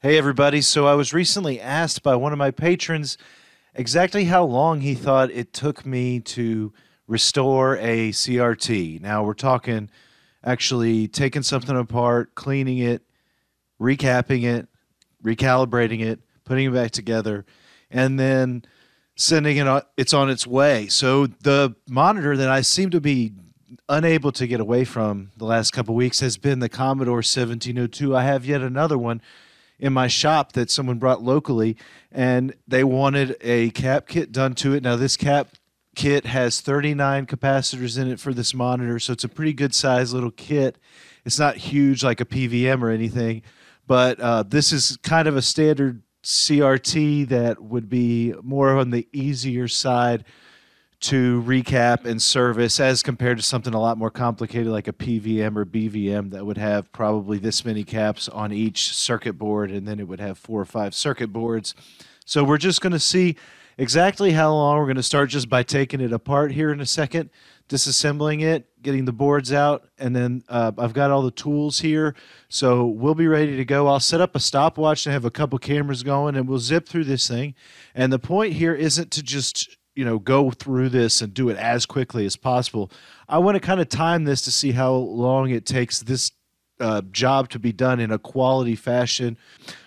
Hey, everybody. So I was recently asked by one of my patrons exactly how long he thought it took me to restore a CRT. Now, we're talking actually taking something apart, cleaning it, recapping it, recalibrating it, putting it back together, and then sending it on, it's on its way. So the monitor that I seem to be unable to get away from the last couple weeks has been the Commodore 1702. I have yet another one in my shop that someone brought locally, and they wanted a cap kit done to it. Now, this cap kit has 39 capacitors in it for this monitor, so it's a pretty good size little kit. It's not huge like a PVM or anything, but uh, this is kind of a standard CRT that would be more on the easier side to recap and service as compared to something a lot more complicated like a PVM or BVM that would have probably this many caps on each circuit board and then it would have four or five circuit boards. So we're just going to see exactly how long we're going to start just by taking it apart here in a second, disassembling it, getting the boards out, and then uh, I've got all the tools here. So we'll be ready to go. I'll set up a stopwatch and have a couple cameras going and we'll zip through this thing. And the point here isn't to just you know go through this and do it as quickly as possible. I want to kind of time this to see how long it takes this uh, job to be done in a quality fashion.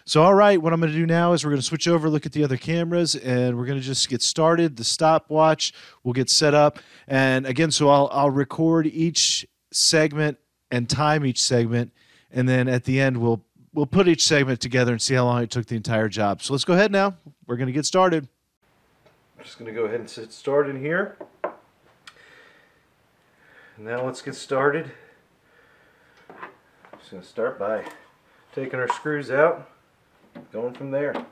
So, all right, what I'm going to do now is we're going to switch over, look at the other cameras, and we're going to just get started. The stopwatch will get set up, and again, so I'll I'll record each segment and time each segment, and then at the end we'll we'll put each segment together and see how long it took the entire job. So let's go ahead now. We're going to get started. I'm just going to go ahead and sit in here. Now let's get started. Just going to start by taking our screws out, going from there.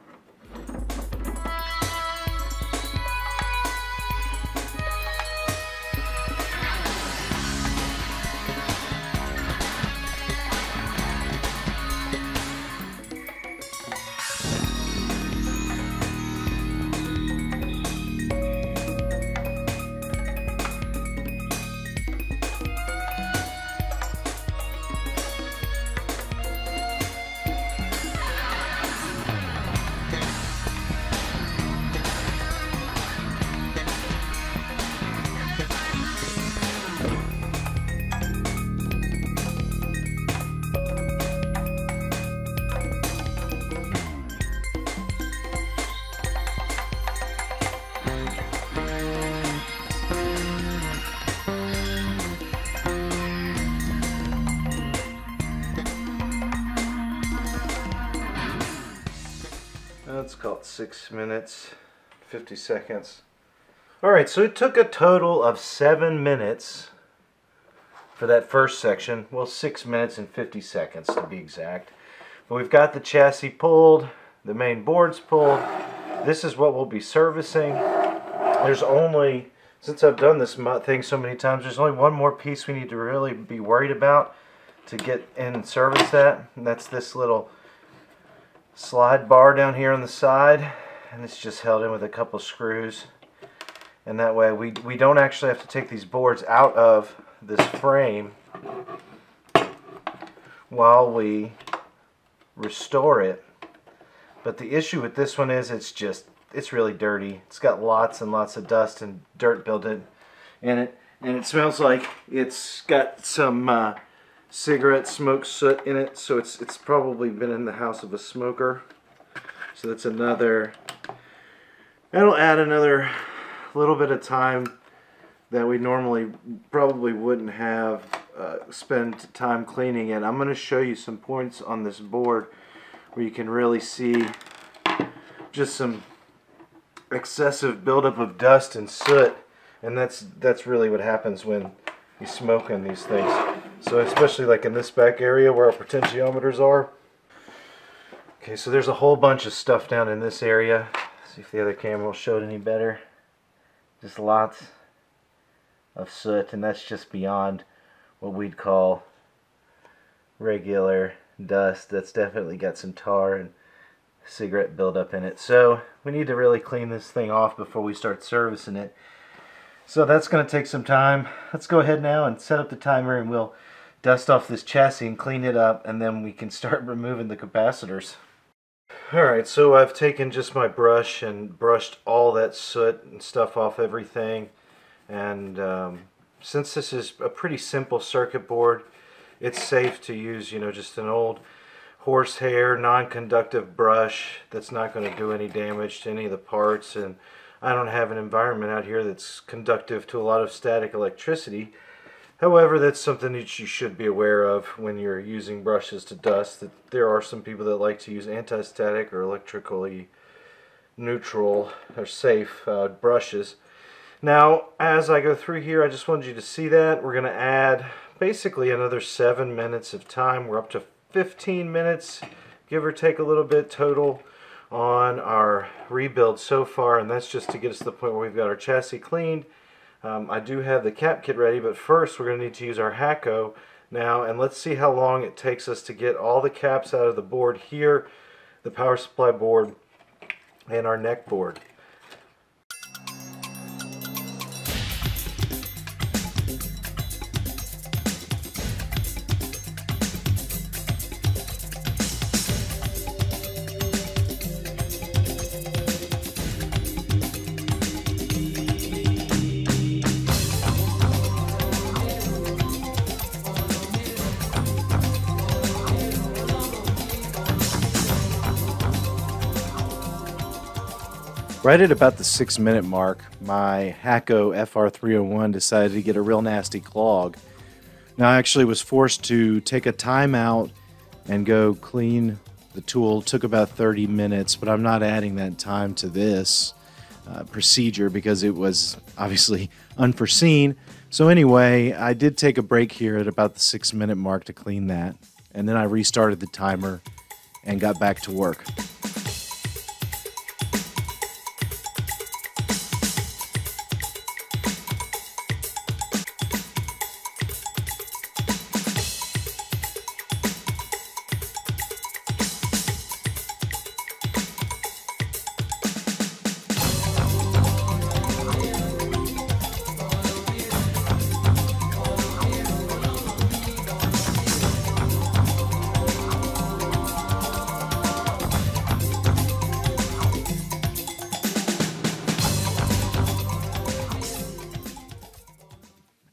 Six minutes, 50 seconds. All right, so it took a total of seven minutes for that first section. Well, six minutes and 50 seconds to be exact. But we've got the chassis pulled, the main boards pulled. This is what we'll be servicing. There's only, since I've done this thing so many times, there's only one more piece we need to really be worried about to get in and service that. And that's this little slide bar down here on the side and it's just held in with a couple screws. And that way we, we don't actually have to take these boards out of this frame while we restore it. But the issue with this one is it's just it's really dirty. It's got lots and lots of dust and dirt built in it and it smells like it's got some uh, cigarette smoke soot in it, so it's it's probably been in the house of a smoker. So that's another. That'll add another little bit of time that we normally probably wouldn't have uh, time cleaning it. I'm going to show you some points on this board where you can really see just some excessive buildup of dust and soot and that's that's really what happens when you smoke in these things. So especially like in this back area where our potentiometers are. Okay, so there's a whole bunch of stuff down in this area. See if the other camera will show it any better. Just lots of soot, and that's just beyond what we'd call regular dust. That's definitely got some tar and cigarette buildup in it. So we need to really clean this thing off before we start servicing it. So that's going to take some time. Let's go ahead now and set up the timer and we'll dust off this chassis and clean it up and then we can start removing the capacitors. Alright, so I've taken just my brush and brushed all that soot and stuff off everything. And um, since this is a pretty simple circuit board, it's safe to use, you know, just an old horsehair non-conductive brush that's not going to do any damage to any of the parts. And I don't have an environment out here that's conductive to a lot of static electricity. However, that's something that you should be aware of when you're using brushes to dust. That there are some people that like to use anti-static or electrically neutral or safe uh, brushes. Now, as I go through here, I just wanted you to see that. We're going to add basically another 7 minutes of time. We're up to 15 minutes, give or take a little bit total on our rebuild so far. And that's just to get us to the point where we've got our chassis cleaned um, I do have the cap kit ready, but first we're going to need to use our Hakko now, and let's see how long it takes us to get all the caps out of the board here, the power supply board, and our neck board. Right at about the six minute mark, my Hakko FR301 decided to get a real nasty clog. Now, I actually was forced to take a timeout and go clean the tool. It took about 30 minutes, but I'm not adding that time to this uh, procedure because it was obviously unforeseen. So, anyway, I did take a break here at about the six minute mark to clean that, and then I restarted the timer and got back to work.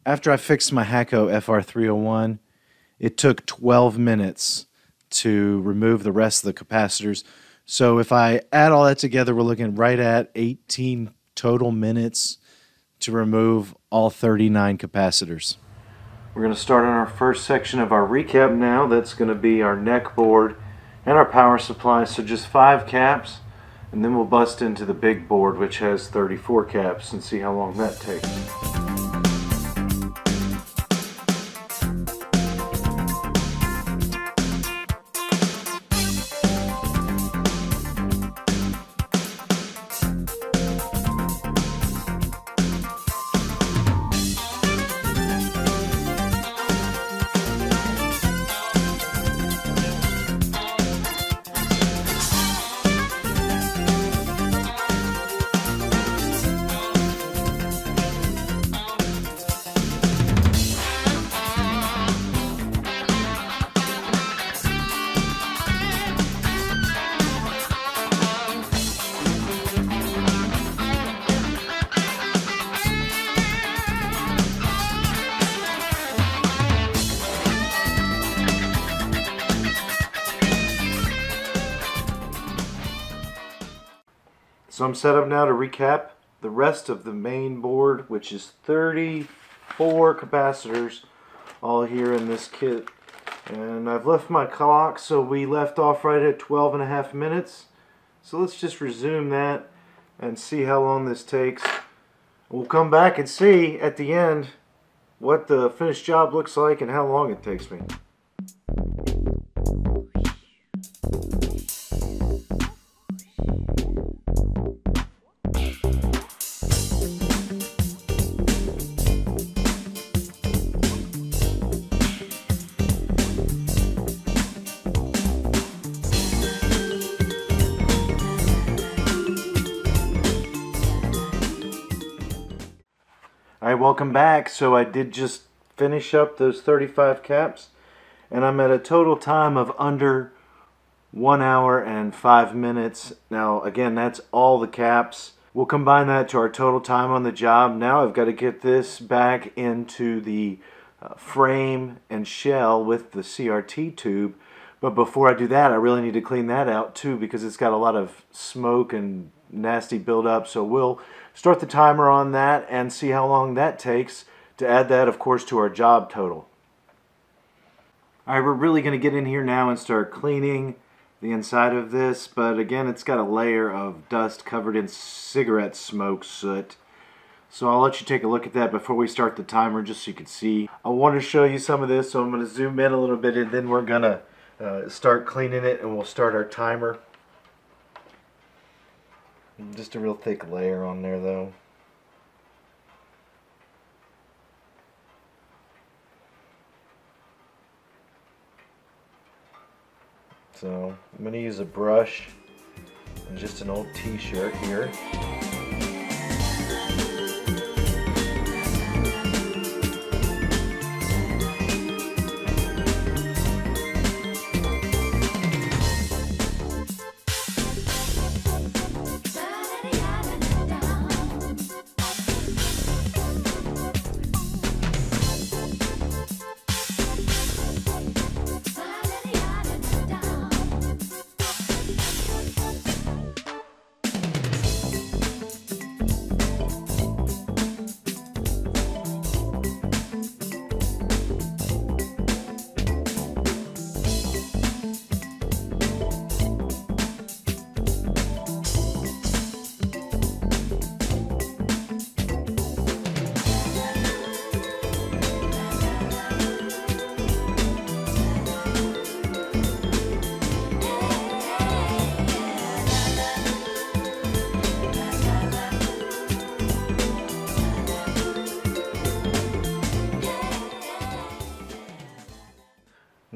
After I fixed my Hakko FR301, it took 12 minutes to remove the rest of the capacitors. So if I add all that together, we're looking right at 18 total minutes to remove all 39 capacitors. We're going to start on our first section of our recap now. That's going to be our neck board and our power supply. So just five caps, and then we'll bust into the big board, which has 34 caps, and see how long that takes. So I'm set up now to recap the rest of the main board, which is 34 capacitors all here in this kit. And I've left my clock, so we left off right at 12 and a half minutes. So let's just resume that and see how long this takes. We'll come back and see at the end what the finished job looks like and how long it takes me. Welcome back. So I did just finish up those 35 caps and I'm at a total time of under one hour and five minutes. Now, again, that's all the caps. We'll combine that to our total time on the job. Now I've got to get this back into the uh, frame and shell with the CRT tube. But before I do that, I really need to clean that out too because it's got a lot of smoke and nasty buildup. So we'll start the timer on that and see how long that takes to add that, of course, to our job total. All right, we're really going to get in here now and start cleaning the inside of this, but again, it's got a layer of dust covered in cigarette smoke soot. So I'll let you take a look at that before we start the timer just so you can see. I want to show you some of this, so I'm going to zoom in a little bit and then we're going to uh, start cleaning it and we'll start our timer. Just a real thick layer on there though. So I'm going to use a brush and just an old t-shirt here.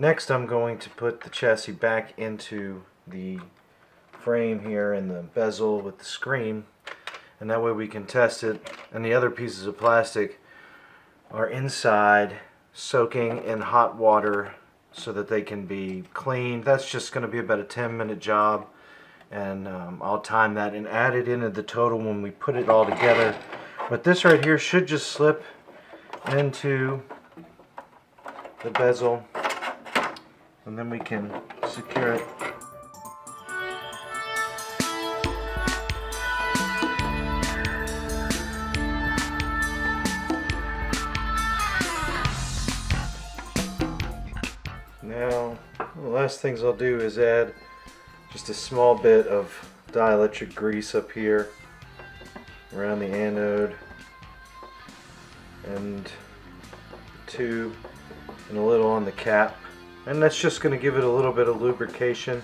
Next I'm going to put the chassis back into the frame here and the bezel with the screen and that way we can test it and the other pieces of plastic are inside soaking in hot water so that they can be cleaned. That's just going to be about a 10 minute job and um, I'll time that and add it into the total when we put it all together. But this right here should just slip into the bezel and then we can secure it. Now, the last things I'll do is add just a small bit of dielectric grease up here around the anode and tube and a little on the cap and that's just going to give it a little bit of lubrication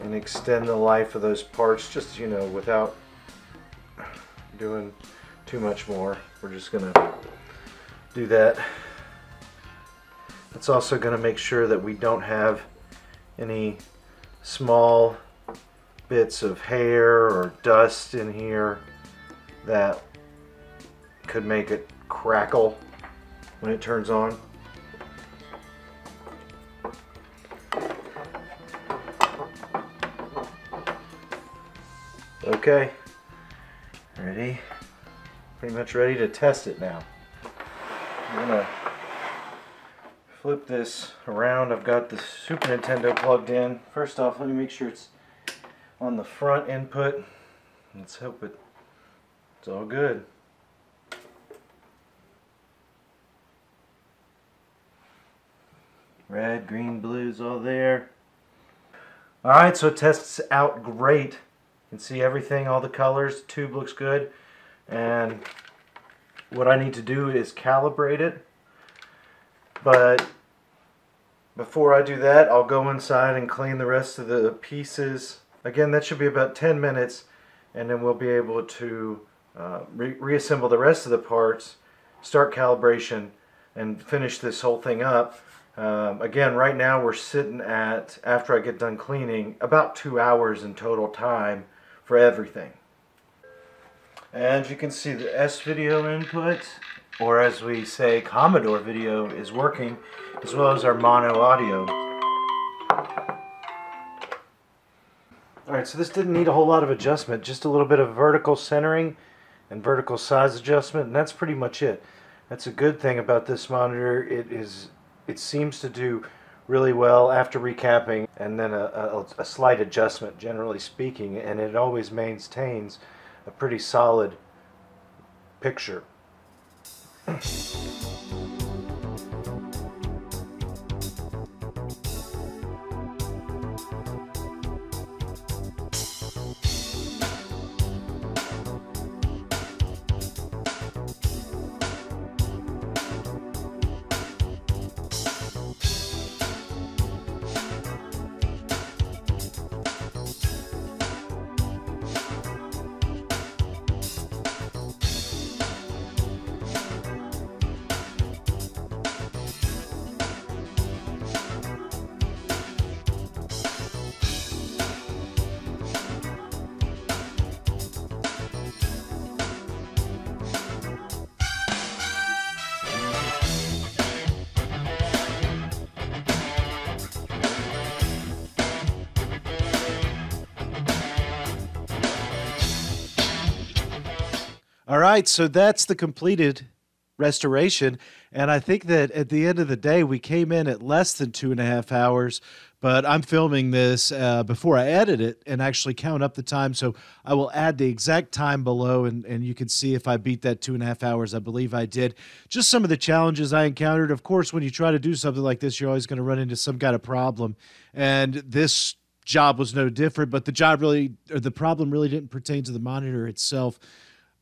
and extend the life of those parts just you know without doing too much more. We're just going to do that. It's also going to make sure that we don't have any small bits of hair or dust in here that could make it crackle when it turns on Okay, ready? Pretty much ready to test it now. I'm gonna flip this around. I've got the Super Nintendo plugged in. First off, let me make sure it's on the front input. Let's hope it, it's all good. Red, green, blues all there. Alright, so it tests out great see everything, all the colors. The tube looks good. And what I need to do is calibrate it. But before I do that, I'll go inside and clean the rest of the pieces. Again, that should be about 10 minutes. And then we'll be able to uh, re reassemble the rest of the parts, start calibration, and finish this whole thing up. Um, again, right now we're sitting at, after I get done cleaning, about two hours in total time for everything. And you can see the S video input, or as we say, Commodore video is working, as well as our mono audio. All right, so this didn't need a whole lot of adjustment, just a little bit of vertical centering and vertical size adjustment, and that's pretty much it. That's a good thing about this monitor. It is, it seems to do really well after recapping and then a, a, a slight adjustment, generally speaking, and it always maintains a pretty solid picture. All right, so that's the completed restoration. And I think that at the end of the day, we came in at less than two and a half hours. But I'm filming this uh, before I edit it and actually count up the time. So I will add the exact time below, and, and you can see if I beat that two and a half hours. I believe I did. Just some of the challenges I encountered. Of course, when you try to do something like this, you're always going to run into some kind of problem. And this job was no different, but the job really, or the problem really didn't pertain to the monitor itself.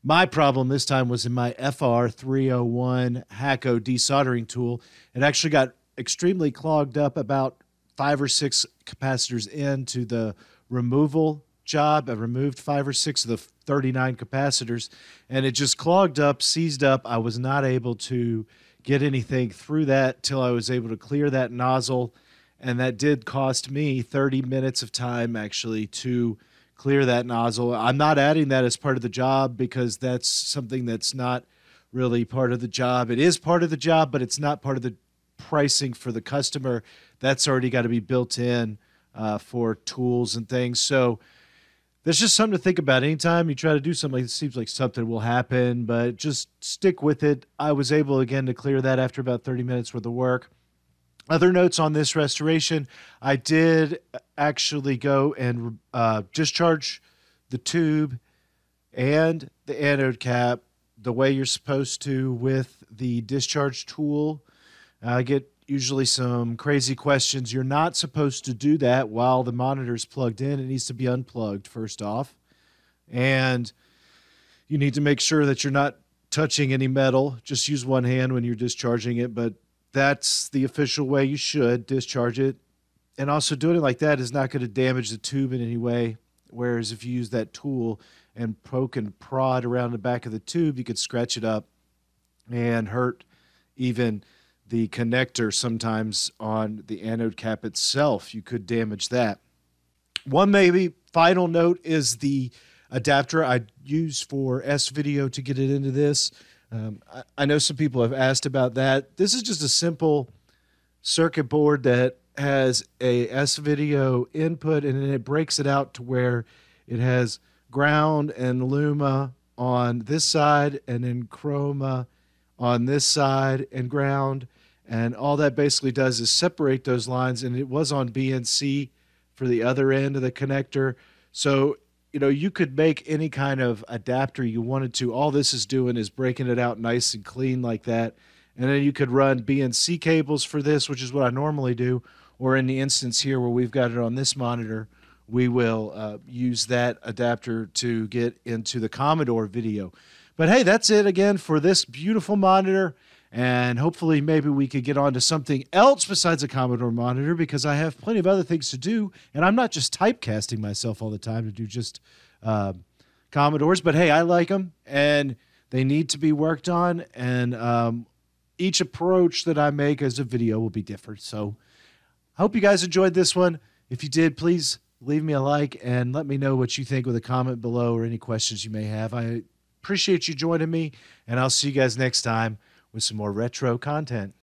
My problem this time was in my FR301 Hakko desoldering tool. It actually got extremely clogged up about five or six capacitors into the removal job. I removed five or six of the 39 capacitors and it just clogged up, seized up. I was not able to get anything through that till I was able to clear that nozzle. And that did cost me 30 minutes of time actually to clear that nozzle. I'm not adding that as part of the job because that's something that's not really part of the job. It is part of the job, but it's not part of the pricing for the customer. That's already got to be built in uh, for tools and things. So there's just something to think about. Anytime you try to do something, it seems like something will happen, but just stick with it. I was able again to clear that after about 30 minutes worth of work. Other notes on this restoration I did actually go and uh, discharge the tube and the anode cap the way you're supposed to with the discharge tool. I get usually some crazy questions. You're not supposed to do that while the monitor is plugged in. It needs to be unplugged first off. And you need to make sure that you're not touching any metal. Just use one hand when you're discharging it, but that's the official way you should discharge it. And also, doing it like that is not going to damage the tube in any way. Whereas if you use that tool and poke and prod around the back of the tube, you could scratch it up and hurt even the connector sometimes on the anode cap itself. You could damage that. One maybe final note is the adapter I use for S video to get it into this. Um, I, I know some people have asked about that. This is just a simple circuit board that has a S video input and then it breaks it out to where it has ground and luma on this side and then chroma on this side and ground and all that basically does is separate those lines and it was on BNC for the other end of the connector so you know, you could make any kind of adapter you wanted to. All this is doing is breaking it out nice and clean like that. And then you could run BNC cables for this, which is what I normally do. Or in the instance here where we've got it on this monitor, we will uh, use that adapter to get into the Commodore video. But hey, that's it again for this beautiful monitor. And hopefully, maybe we could get on to something else besides a Commodore monitor because I have plenty of other things to do. And I'm not just typecasting myself all the time to do just uh, Commodores. But hey, I like them and they need to be worked on. And um, each approach that I make as a video will be different. So I hope you guys enjoyed this one. If you did, please leave me a like and let me know what you think with a comment below or any questions you may have. I appreciate you joining me, and I'll see you guys next time with some more retro content.